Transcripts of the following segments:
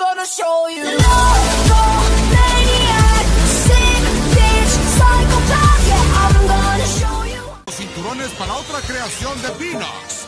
gonna show you. Maniac, sick bitch, psychopath. Yeah, I'm gonna show you. Cinturones para otra creación de Pinox.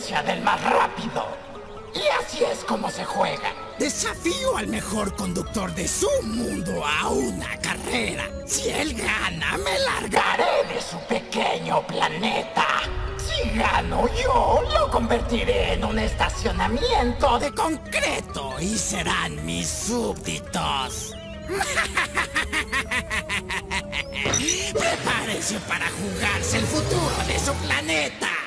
Del más rápido. Y así es como se juega. Desafío al mejor conductor de su mundo a una carrera. Si él gana, me largaré de su pequeño planeta. Si gano yo, lo convertiré en un estacionamiento de concreto y serán mis súbditos. Prepárense para jugarse el futuro de su planeta.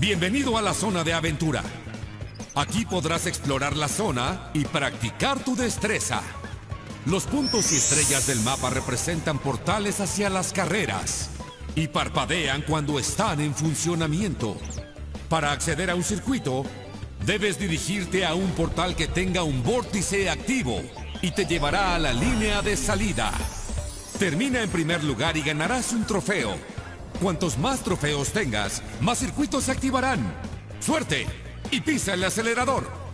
Bienvenido a la zona de aventura. Aquí podrás explorar la zona y practicar tu destreza. Los puntos y estrellas del mapa representan portales hacia las carreras y parpadean cuando están en funcionamiento. Para acceder a un circuito, debes dirigirte a un portal que tenga un vórtice activo y te llevará a la línea de salida. Termina en primer lugar y ganarás un trofeo. Cuantos más trofeos tengas, más circuitos se activarán. ¡Suerte! Y pisa el acelerador.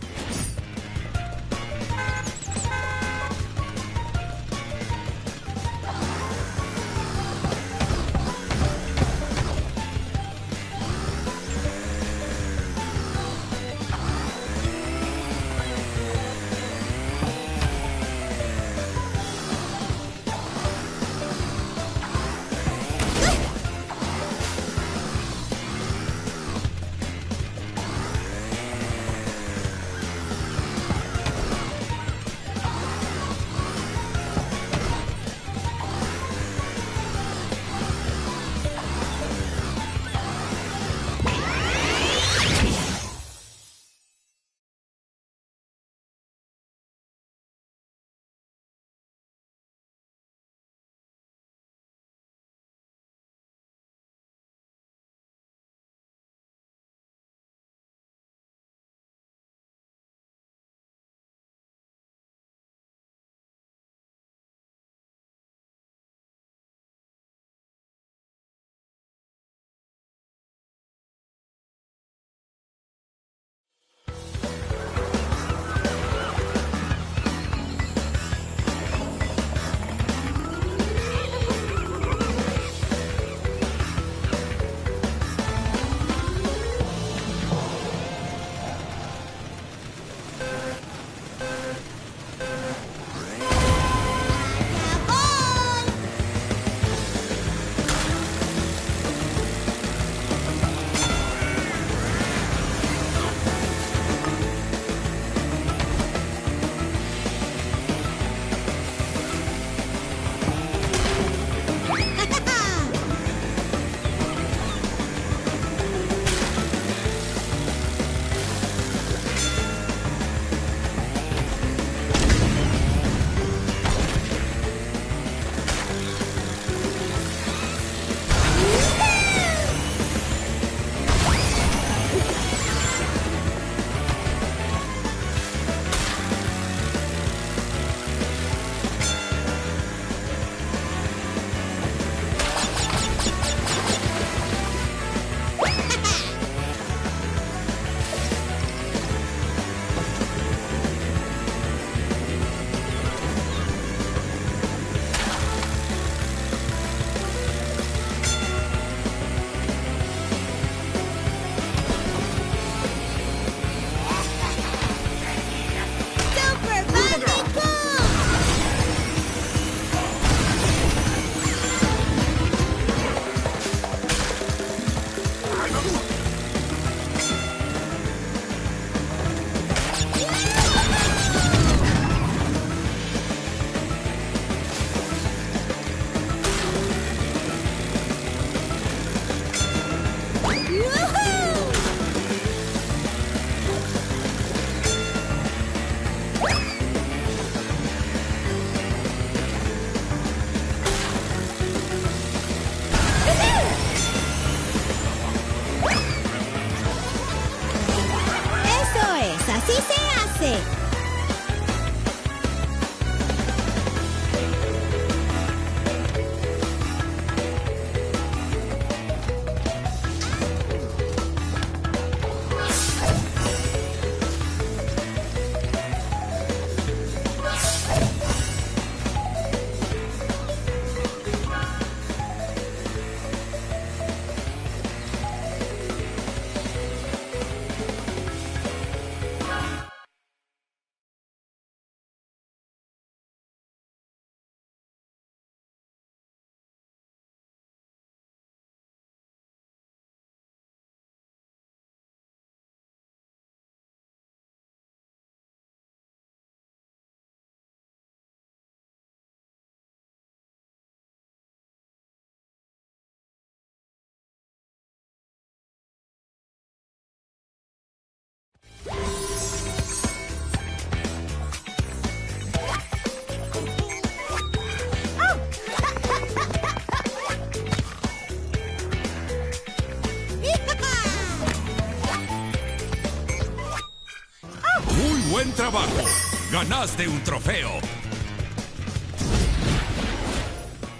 ¡Ganaste un trofeo!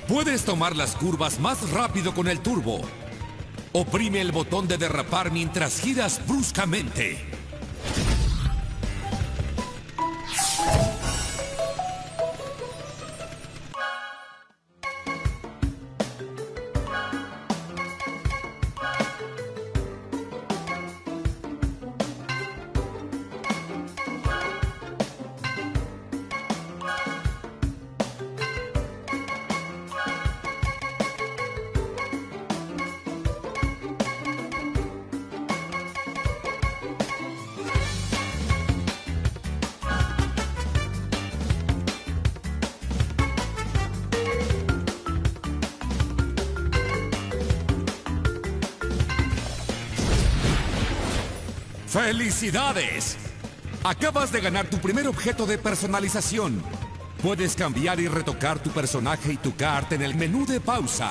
Puedes tomar las curvas más rápido con el turbo. Oprime el botón de derrapar mientras giras bruscamente. ¡Felicidades! Acabas de ganar tu primer objeto de personalización. Puedes cambiar y retocar tu personaje y tu carta en el menú de pausa.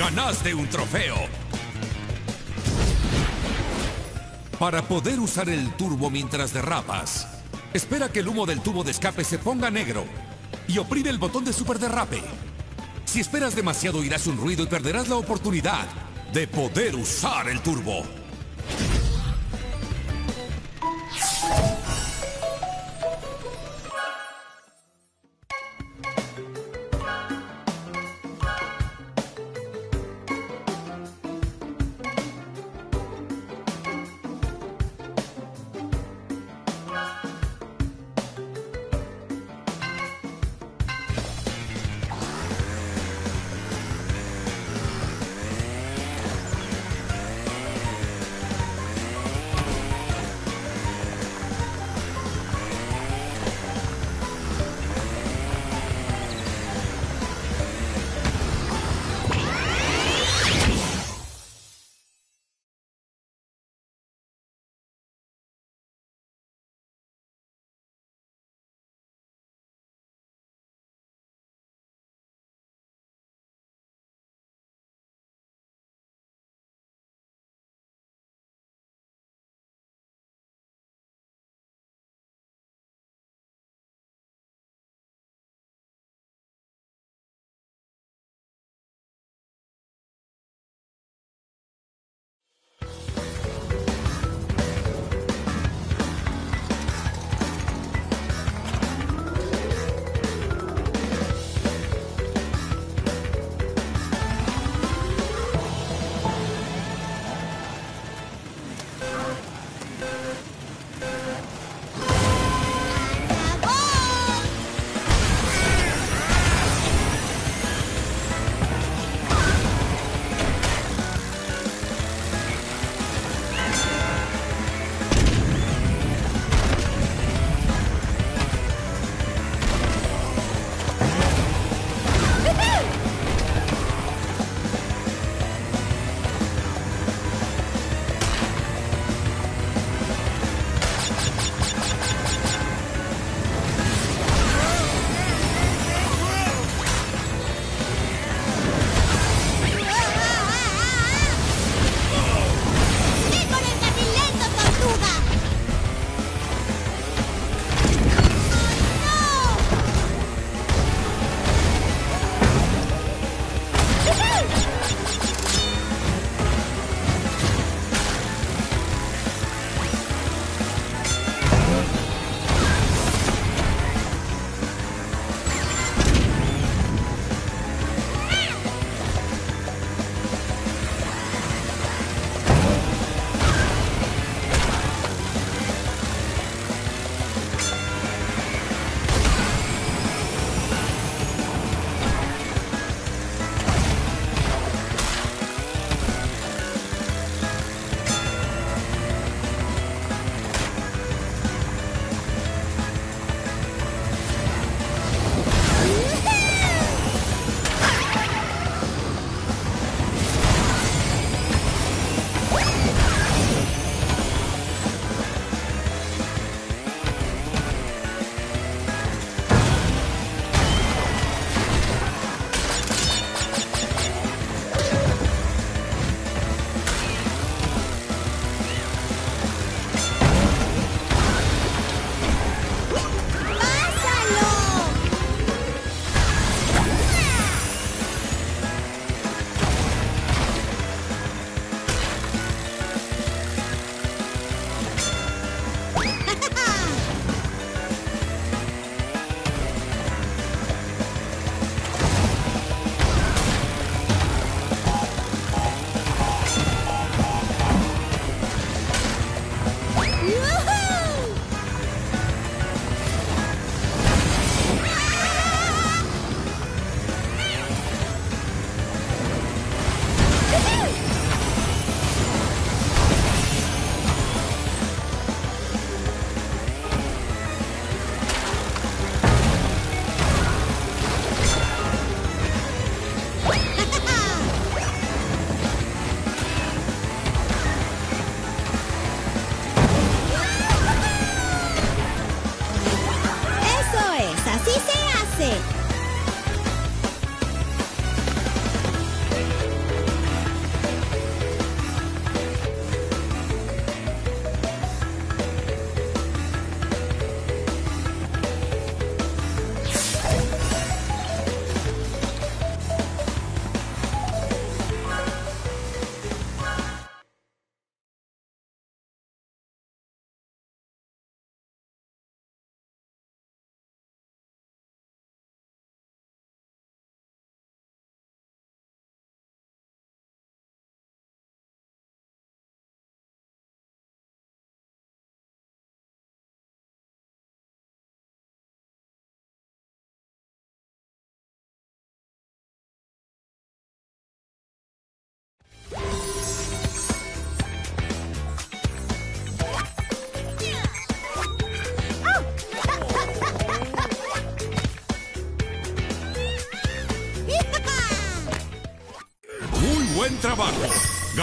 Ganaste un trofeo. Para poder usar el turbo mientras derrapas, espera que el humo del tubo de escape se ponga negro y oprime el botón de super derrape. Si esperas demasiado irás un ruido y perderás la oportunidad de poder usar el turbo.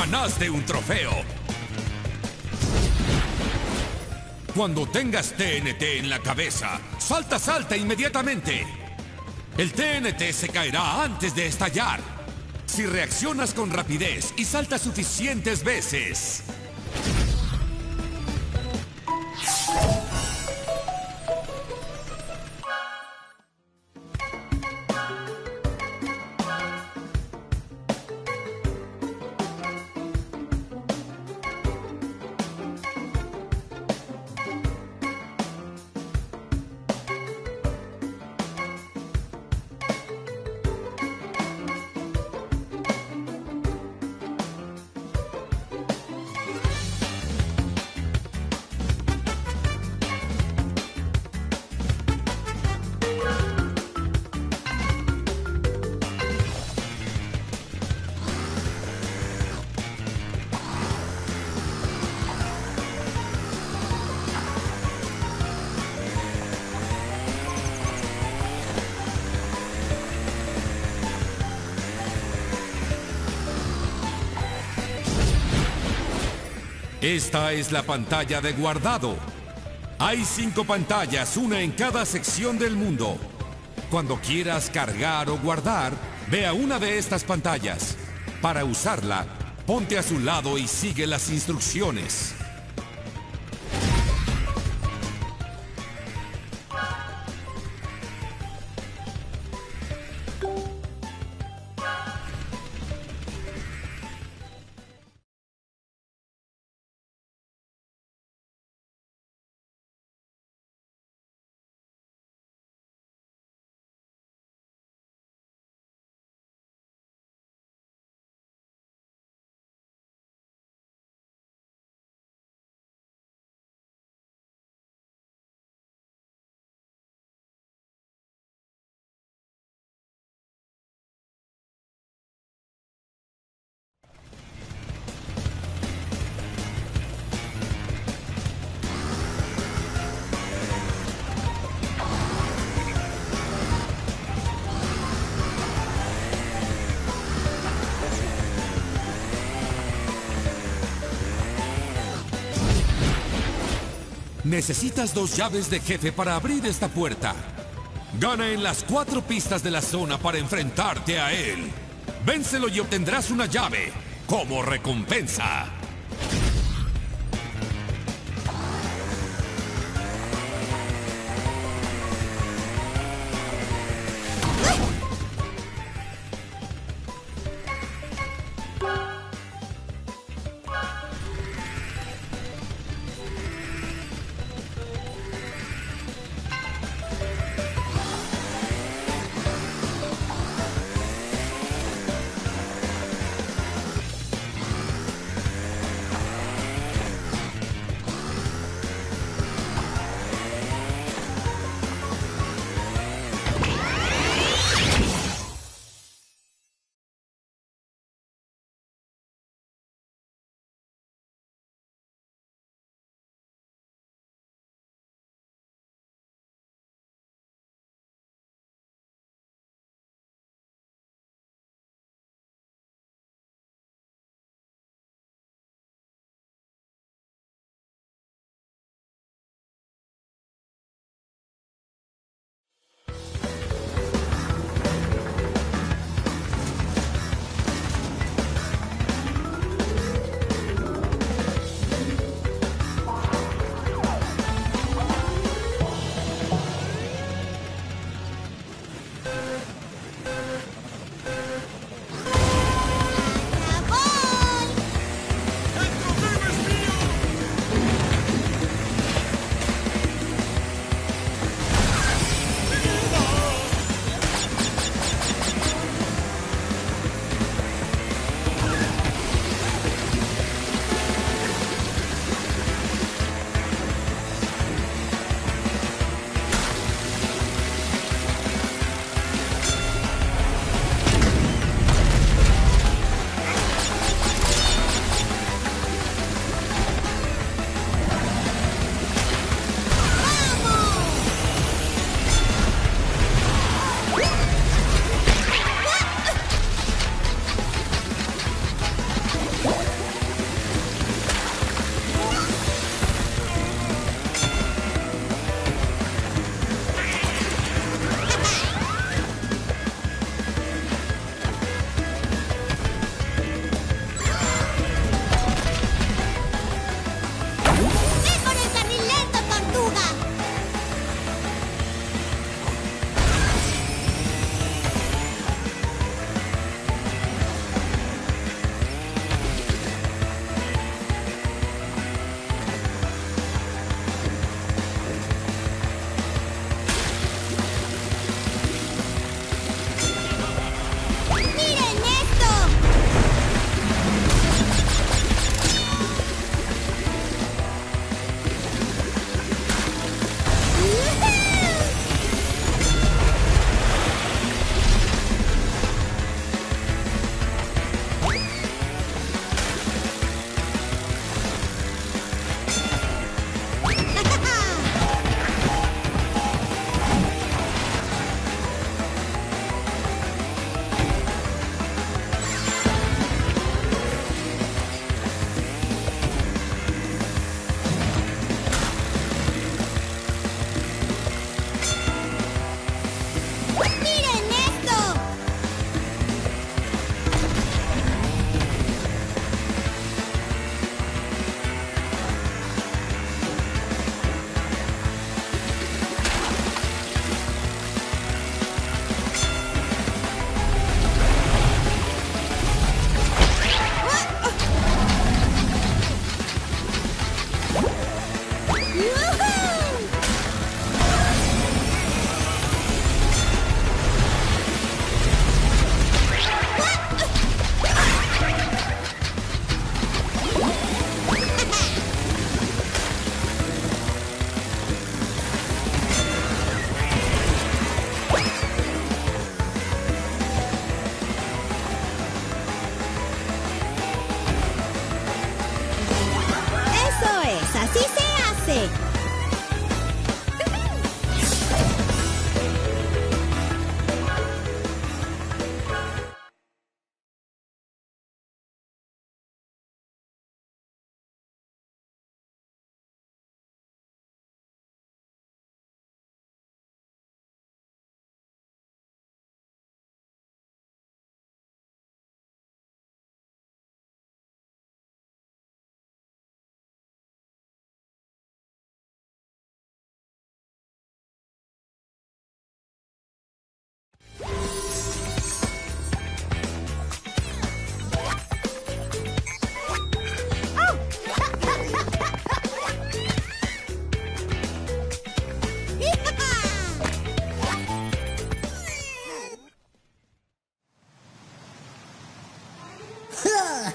¡Ganaste un trofeo! Cuando tengas TNT en la cabeza, salta, salta inmediatamente. El TNT se caerá antes de estallar. Si reaccionas con rapidez y saltas suficientes veces. Esta es la pantalla de guardado. Hay cinco pantallas, una en cada sección del mundo. Cuando quieras cargar o guardar, ve a una de estas pantallas. Para usarla, ponte a su lado y sigue las instrucciones. Necesitas dos llaves de jefe para abrir esta puerta. Gana en las cuatro pistas de la zona para enfrentarte a él. Vénselo y obtendrás una llave como recompensa.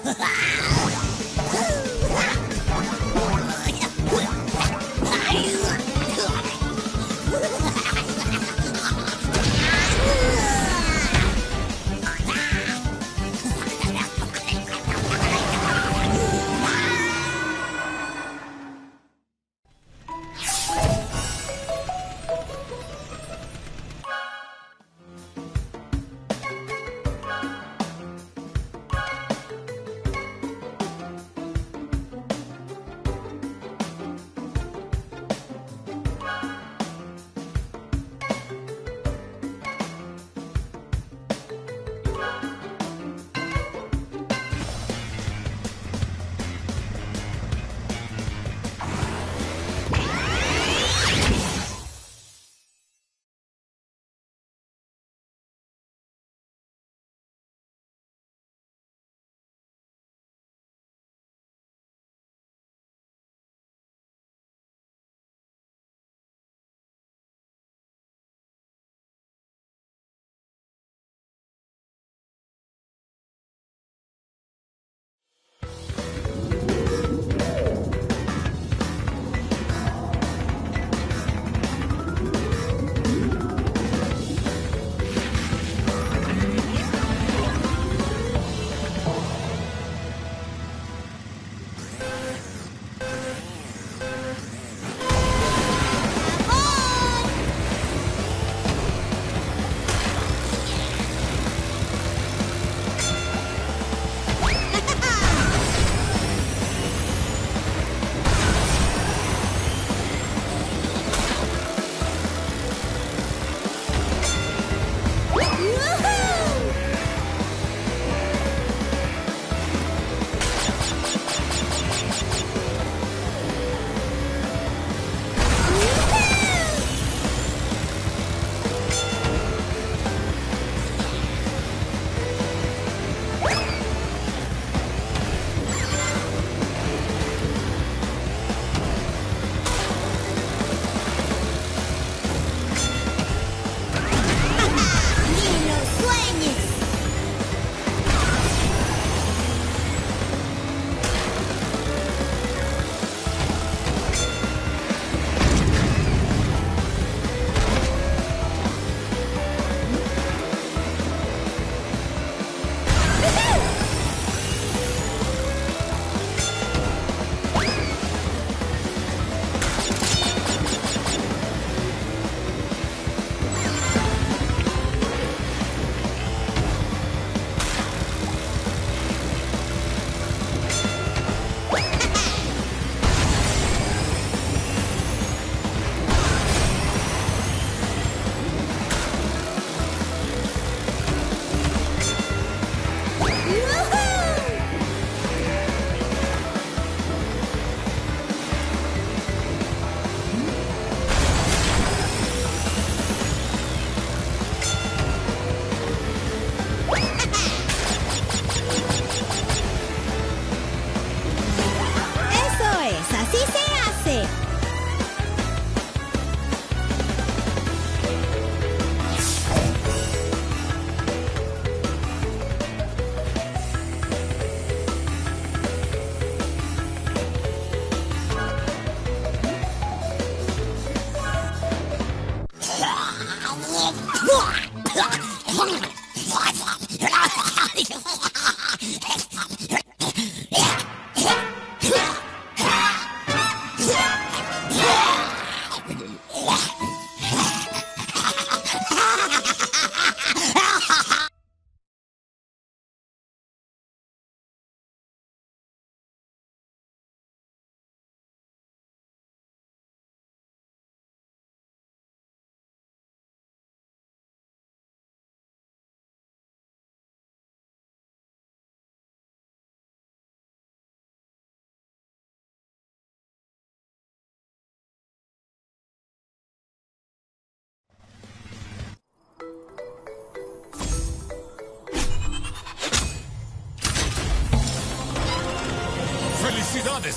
Ha ha ha!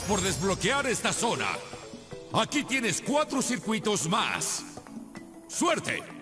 Por desbloquear esta zona. Aquí tienes cuatro circuitos más. ¡Suerte!